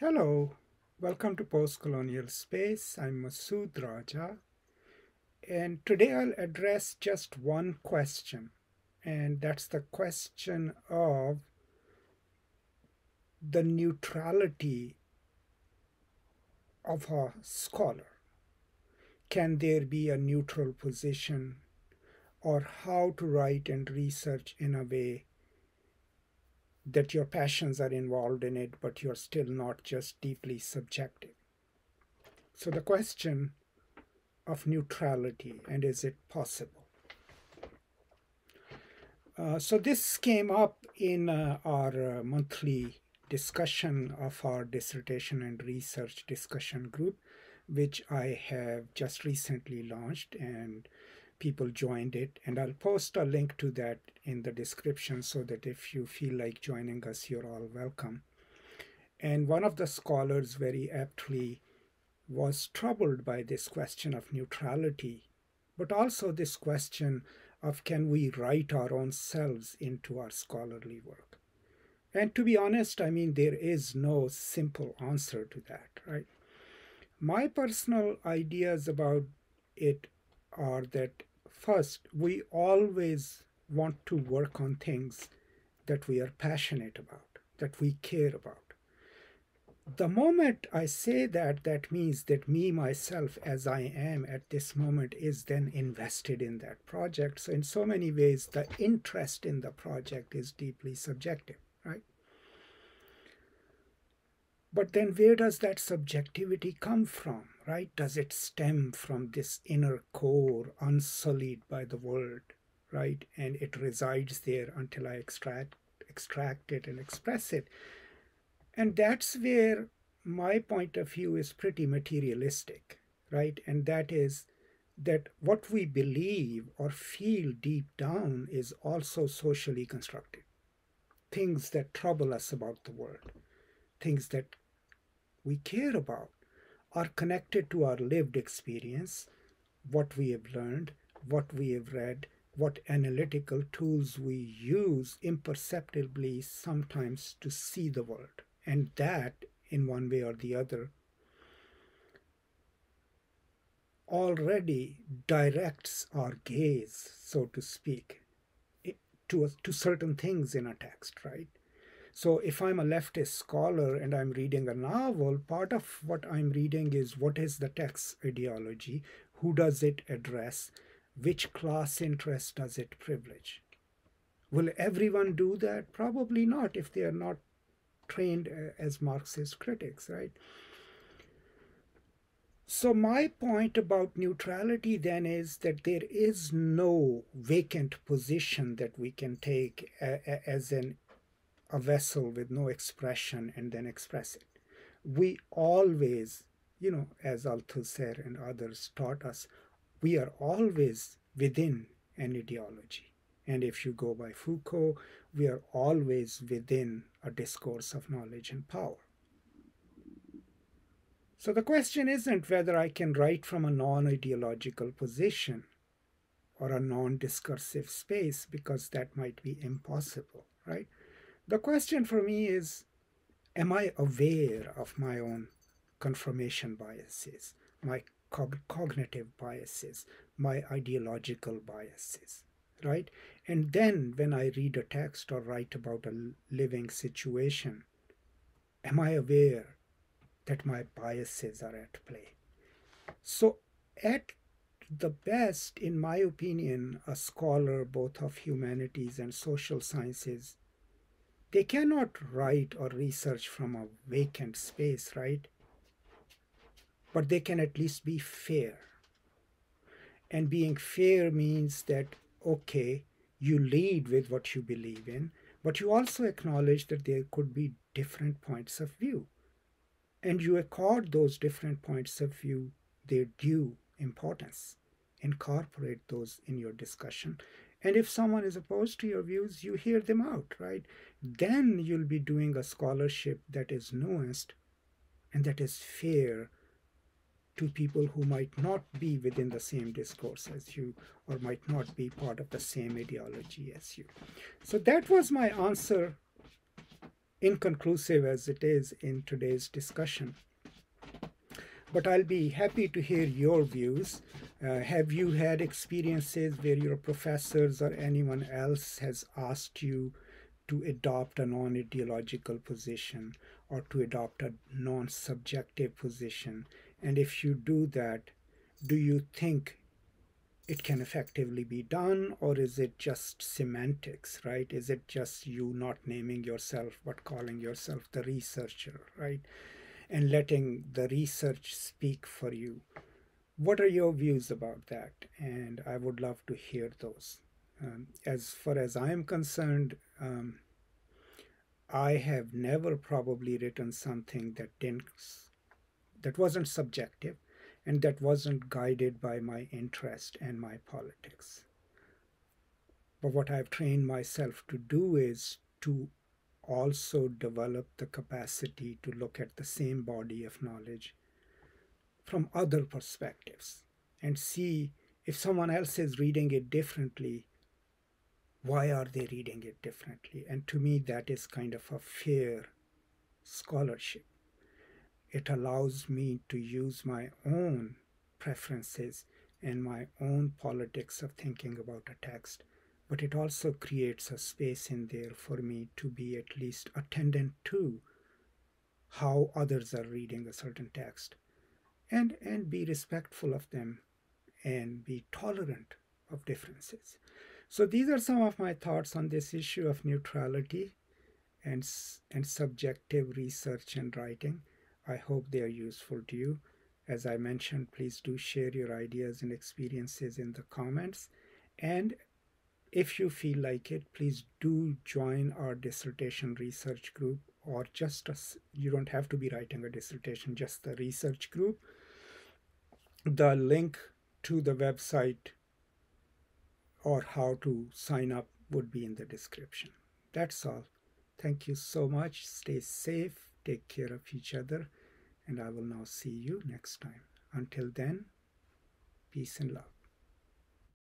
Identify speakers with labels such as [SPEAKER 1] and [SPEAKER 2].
[SPEAKER 1] Hello, welcome to Postcolonial Space. I'm Masood Raja, and today I'll address just one question, and that's the question of the neutrality of a scholar. Can there be a neutral position, or how to write and research in a way that your passions are involved in it, but you're still not just deeply subjective. So the question of neutrality and is it possible? Uh, so this came up in uh, our uh, monthly discussion of our dissertation and research discussion group, which I have just recently launched and people joined it. And I'll post a link to that in the description so that if you feel like joining us, you're all welcome. And one of the scholars very aptly was troubled by this question of neutrality, but also this question of can we write our own selves into our scholarly work? And to be honest, I mean, there is no simple answer to that, right? My personal ideas about it are that first, we always want to work on things that we are passionate about, that we care about. The moment I say that, that means that me, myself, as I am at this moment, is then invested in that project. So, in so many ways, the interest in the project is deeply subjective, right? But then, where does that subjectivity come from, right? Does it stem from this inner core unsullied by the world? right? And it resides there until I extract extract it and express it. And that's where my point of view is pretty materialistic, right? And that is that what we believe or feel deep down is also socially constructed. Things that trouble us about the world, things that we care about, are connected to our lived experience, what we have learned, what we have read, what analytical tools we use imperceptibly sometimes to see the world. And that, in one way or the other, already directs our gaze, so to speak, to, to certain things in a text, right? So if I'm a leftist scholar and I'm reading a novel, part of what I'm reading is what is the text ideology, who does it address, which class interest does it privilege? Will everyone do that? Probably not if they are not trained uh, as Marxist critics, right? So, my point about neutrality then is that there is no vacant position that we can take as an, a vessel with no expression and then express it. We always, you know, as Althusser and others taught us, we are always within an ideology. And if you go by Foucault, we are always within a discourse of knowledge and power. So the question isn't whether I can write from a non ideological position or a non discursive space, because that might be impossible, right? The question for me is Am I aware of my own confirmation biases, my cognitive biases, my ideological biases, right? And then when I read a text or write about a living situation, am I aware that my biases are at play? So, at the best, in my opinion, a scholar both of humanities and social sciences, they cannot write or research from a vacant space, right? but they can at least be fair. And being fair means that, okay, you lead with what you believe in, but you also acknowledge that there could be different points of view. And you accord those different points of view their due importance. Incorporate those in your discussion. And if someone is opposed to your views, you hear them out, right? Then you'll be doing a scholarship that is nuanced and that is fair to people who might not be within the same discourse as you or might not be part of the same ideology as you. So that was my answer inconclusive as it is in today's discussion. But I'll be happy to hear your views. Uh, have you had experiences where your professors or anyone else has asked you to adopt a non ideological position or to adopt a non subjective position? And if you do that, do you think it can effectively be done or is it just semantics right is it just you not naming yourself but calling yourself the researcher right and letting the research speak for you. What are your views about that? And i would love to hear those. Um, as far as i am concerned um, i have never probably written something that didn't that wasn't subjective and that wasn't guided by my interest and my politics. But what I've trained myself to do is to also develop the capacity to look at the same body of knowledge from other perspectives and see if someone else is reading it differently, why are they reading it differently? And to me, that is kind of a fair scholarship it allows me to use my own preferences and my own politics of thinking about a text, but it also creates a space in there for me to be at least attendant to how others are reading a certain text and, and be respectful of them and be tolerant of differences. So these are some of my thoughts on this issue of neutrality and, and subjective research and writing. I hope they are useful to you. As I mentioned, please do share your ideas and experiences in the comments. And if you feel like it, please do join our dissertation research group or just a, you don't have to be writing a dissertation, just the research group. The link to the website or how to sign up would be in the description. That's all. Thank you so much. Stay safe. Take care of each other and I will now see you next time. Until then, peace and love.